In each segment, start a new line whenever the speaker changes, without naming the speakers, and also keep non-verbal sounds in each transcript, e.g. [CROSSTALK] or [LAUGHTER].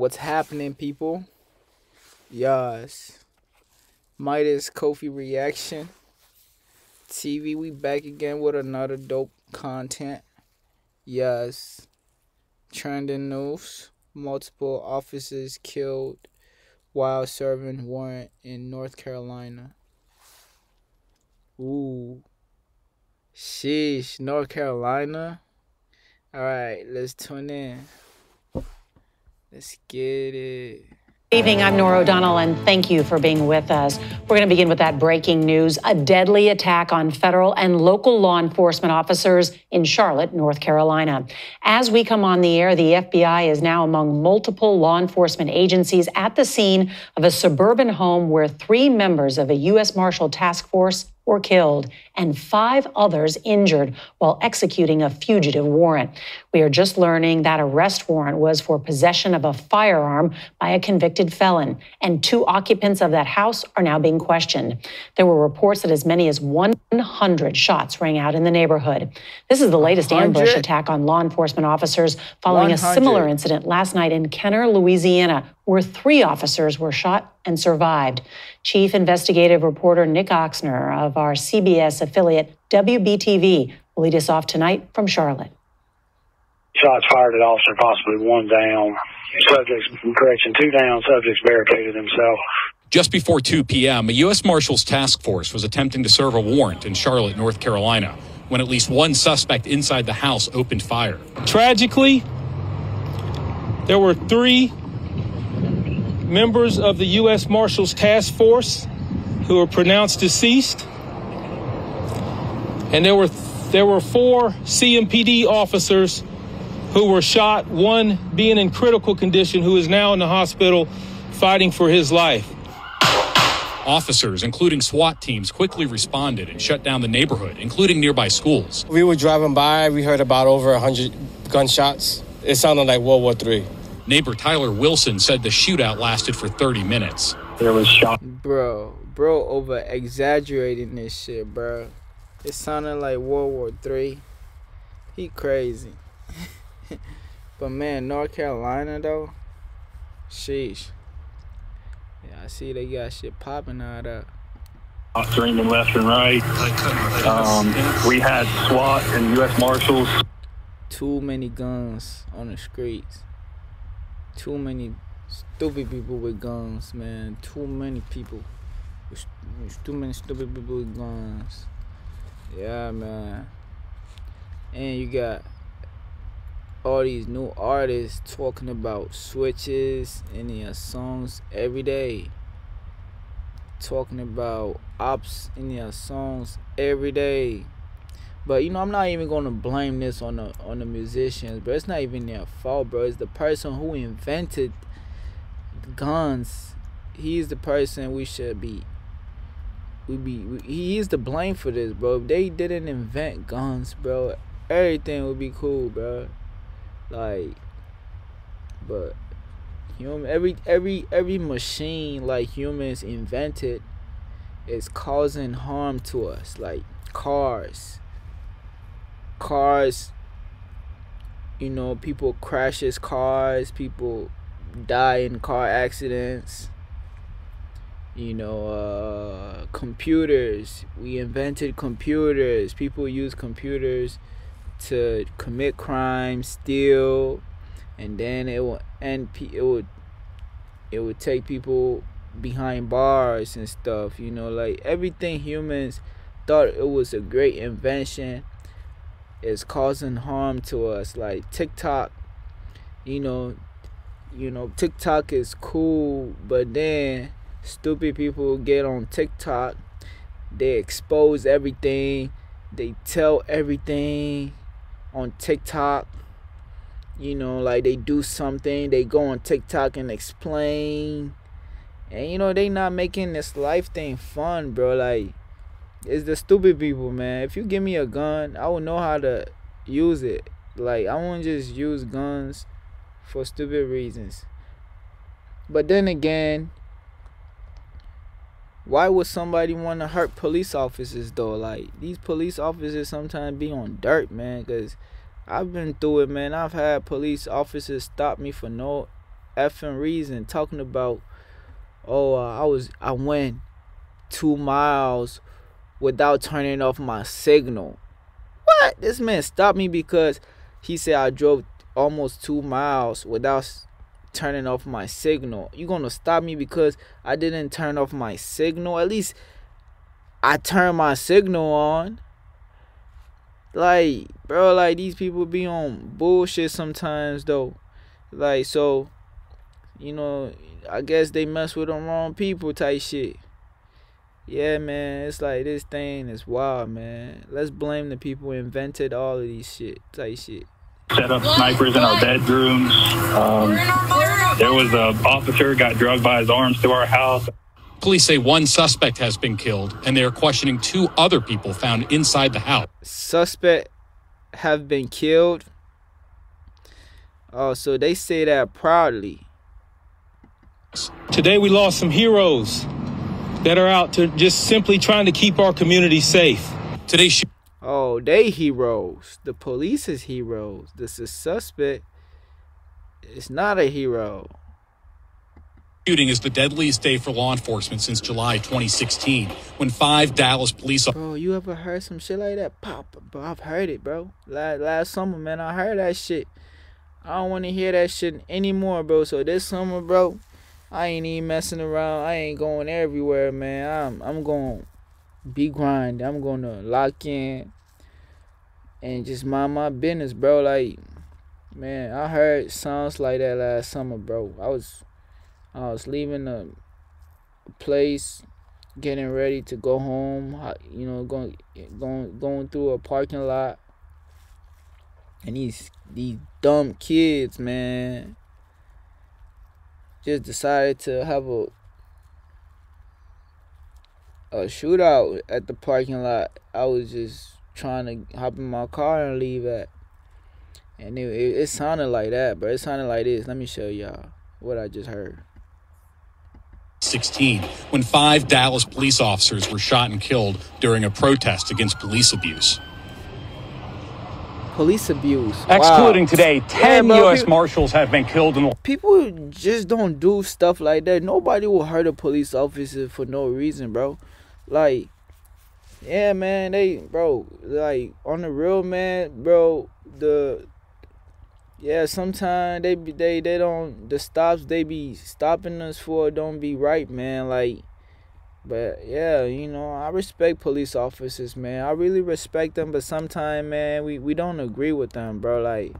What's happening, people? Yes. Midas Kofi reaction. TV, we back again with another dope content. Yes. Trending news. Multiple officers killed while serving warrant in North Carolina. Ooh. Sheesh, North Carolina. Alright, let's tune in. Let's get it.
Good evening. I'm Norah O'Donnell, and thank you for being with us. We're going to begin with that breaking news a deadly attack on federal and local law enforcement officers in Charlotte, North Carolina. As we come on the air, the FBI is now among multiple law enforcement agencies at the scene of a suburban home where three members of a U.S. Marshal Task Force were killed and five others injured while executing a fugitive warrant. We are just learning that arrest warrant was for possession of a firearm by a convicted felon, and two occupants of that house are now being questioned. There were reports that as many as 100 shots rang out in the neighborhood. This is the latest
100?
ambush attack on law enforcement officers following a similar incident last night in Kenner, Louisiana, where three officers were shot and survived. Chief investigative reporter Nick Ochsner of our CBS affiliate WBTV will lead us off tonight from Charlotte.
Shots fired at officer, possibly one down. Subjects, correction, two down. Subjects barricaded himself.
Just before 2 p.m., a U.S. Marshals task force was attempting to serve a warrant in Charlotte, North Carolina, when at least one suspect inside the house opened fire.
Tragically, there were three members of the U.S. Marshals Task Force who were pronounced deceased, and there were there were four CMPD officers who were shot. One being in critical condition, who is now in the hospital fighting for his life.
Officers, including SWAT teams, quickly responded and shut down the neighborhood, including nearby schools.
We were driving by, we heard about over 100 gunshots. It sounded like World War III.
Neighbor Tyler Wilson said the shootout lasted for 30 minutes.
There was shot.
Bro, bro, over exaggerating this shit, bro. It sounded like World War Three. He crazy. [LAUGHS] but man, North Carolina though, sheesh. Yeah, I see they got shit popping out of.
Streaming left and right. Um, we had SWAT and U.S. Marshals.
Too many guns on the streets. Too many stupid people with guns, man. Too many people. There's too many stupid people with guns. Yeah, man. And you got all these new artists talking about switches in their songs every day. Talking about ops in their songs every day. But you know, I'm not even gonna blame this on the on the musicians, bro. It's not even their fault, bro. It's the person who invented guns. He's the person we should be. We be. We, he is to blame for this, bro. If they didn't invent guns, bro, everything would be cool, bro. Like, but you know, every every every machine like humans invented is causing harm to us. Like cars cars you know people crashes cars people die in car accidents you know uh computers. We invented computers. People use computers to commit crimes steal and then it will end it would it would take people behind bars and stuff you know like everything humans thought it was a great invention is causing harm to us. Like TikTok you know you know TikTok is cool but then stupid people get on TikTok they expose everything they tell everything on TikTok you know like they do something they go on TikTok and explain. And you know they not making this life thing fun bro like it's the stupid people, man. If you give me a gun, I will know how to use it. Like I won't just use guns for stupid reasons. But then again, why would somebody want to hurt police officers though? Like these police officers sometimes be on dirt, man. Cause I've been through it, man. I've had police officers stop me for no effing reason talking about oh uh, I was I went two miles without turning off my signal. What? This man stopped me because he said I drove almost two miles without turning off my signal. You gonna stop me because I didn't turn off my signal? At least I turned my signal on. Like, bro, like these people be on bullshit sometimes though. Like, so, you know, I guess they mess with the wrong people type shit. Yeah, man, it's like this thing is wild, man. Let's blame the people who invented all of these shit type shit.
Set up snipers in our bedrooms. Um, there was a officer got drugged by his arms to our house.
Police say one suspect has been killed, and they are questioning two other people found inside the house.
Suspect have been killed. Oh, so they say that proudly.
Today we lost some heroes that are out to just simply trying to keep our community safe.
Today's sh-
Oh, they heroes. The police is heroes. This is suspect. It's not a hero.
shooting is the deadliest day for law enforcement since July 2016, when five Dallas police
Bro, you ever heard some shit like that? Pop, bro, I've heard it, bro. Last, last summer, man, I heard that shit. I don't want to hear that shit anymore, bro. So this summer, bro, I ain't even messing around. I ain't going everywhere, man. I'm I'm going to be grind. I'm going to lock in and just mind my business, bro. Like, man, I heard sounds like that last summer, bro. I was I was leaving the place getting ready to go home, you know, going going going through a parking lot, and these these dumb kids, man, just decided to have a a shootout at the parking lot. I was just trying to hop in my car and leave at, and it it, it sounded like that, but it sounded like this. Let me show y'all what I just heard.
16, when five Dallas police officers were shot and killed during a protest against police abuse.
Police abuse.
Excluding
Wow.
today, 10
Yeah,
U.S.
people-
Marshals have been killed in the
people just don't do stuff like that. Nobody will hurt a police officer for no reason, bro. Like, yeah, man, they, bro, like on the real, man, bro. The, yeah, sometimes they be they they don't the stops they be stopping us for don't be right, man. Like, but yeah, you know, I respect police officers, man. I really respect them, but sometimes, man, we we don't agree with them, bro. Like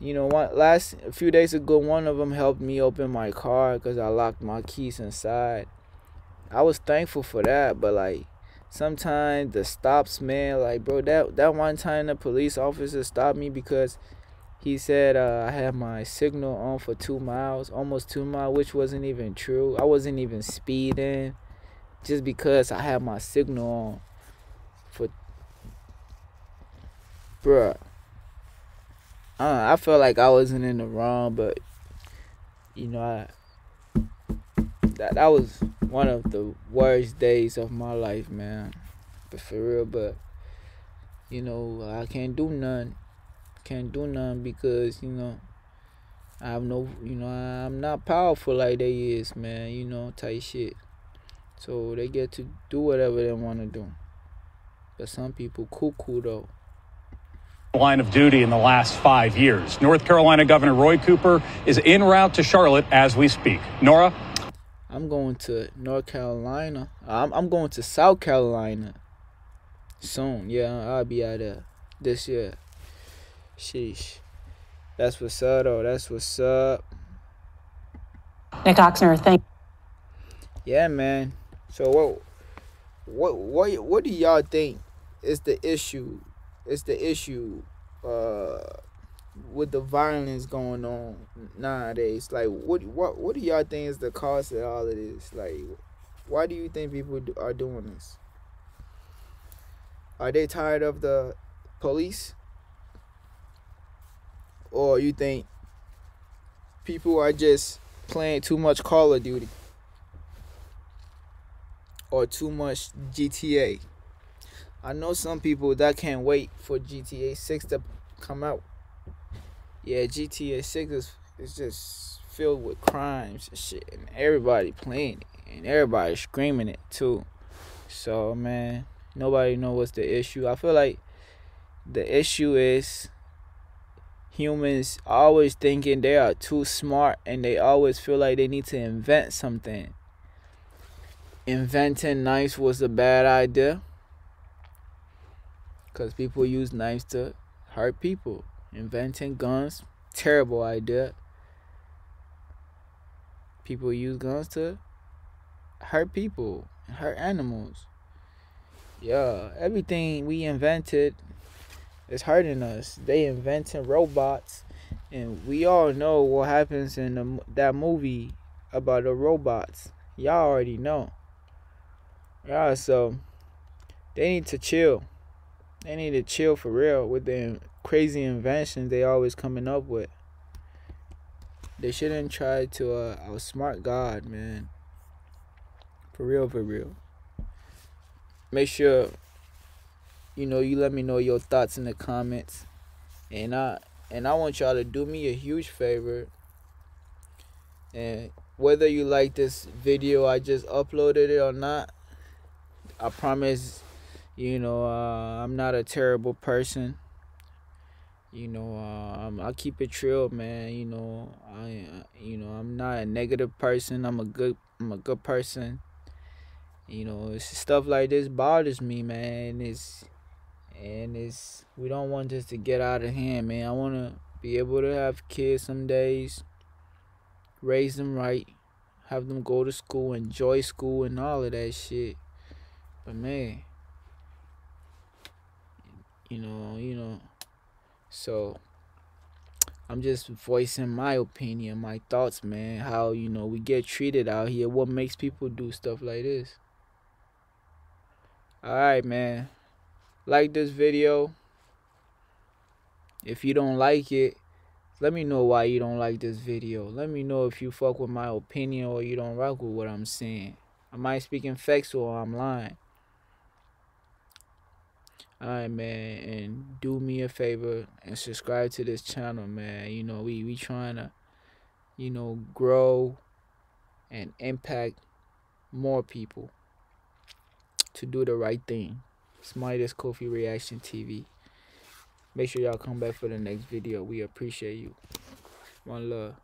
you know, one last a few days ago, one of them helped me open my car because I locked my keys inside. I was thankful for that, but like sometimes the stops, man, like bro, that that one time the police officer stopped me because he said uh, I had my signal on for two miles, almost two miles, which wasn't even true. I wasn't even speeding, just because I had my signal on for, bruh. I, I felt like I wasn't in the wrong, but you know, I that that was one of the worst days of my life, man. But for real, but you know, I can't do none. Can't do none because you know I have no, you know, I'm not powerful like they is, man. You know, type shit. So they get to do whatever they want to do. But some people cuckoo though.
line of duty in the last five years. North Carolina Governor Roy Cooper is en route to Charlotte as we speak. Norah?
I'm going to North Carolina. I'm I'm going to South Carolina soon. Yeah, I'll be out there this year. Sheesh. That's what's up, though. That's what's up.
Nick Ochsner, thank
Yeah, man. So what, what, what, what do y'all think is the issue? Is the issue, uh, with the violence going on nowadays? Like, what, what, what do y'all think is the cause of all of this? Like, why do you think people do, are doing this? Are they tired of the police? Or you think people are just playing too much Call of Duty? Or too much GTA? I know some people that can't wait for GTA 6 to come out. Yeah, GTA 6 is, is just filled with crimes and shit, and everybody playing it, and everybody screaming it too. So man, nobody know what's the issue. I feel like the issue is humans always thinking they are too smart and they always feel like they need to invent something. Inventing knives was a bad idea because people use knives to hurt people. Inventing guns, terrible idea. People use guns to hurt people, hurt animals. Yeah, everything we invented is hurting us. They inventing robots, and we all know what happens in the, that movie about the robots. Y'all already know. Yeah, so they need to chill. They need to chill for real with the crazy inventions they always coming up with. They shouldn't try to uh, outsmart God, man. For real, for real. Make sure you know you let me know your thoughts in the comments and i and i want y'all to do me a huge favor and whether you like this video i just uploaded it or not i promise you know uh, i'm not a terrible person. You know uh, i keep it real man. You know i you know i'm not a negative person. I'm a good i'm a good person. You know it's stuff like this bothers me man. It's and it's we don't want this to get out of hand, man. I want to be able to have kids some days, raise them right, have them go to school, enjoy school, and all of that shit. But man, you know, you know, so I'm just voicing my opinion, my thoughts, man. How you know we get treated out here? What makes people do stuff like this? All right, man like this video. If you don't like it, let me know why you don't like this video. Let me know if you fuck with my opinion or you don't rock with what I'm saying. Am I speaking facts or I'm lying? Alright man, and do me a favor and subscribe to this channel, man. You know, we we trying to, you know, grow and impact more people to do the right thing. Smartest Kofi Reaction TV. Make sure y'all come back for the next video. We appreciate you. One love.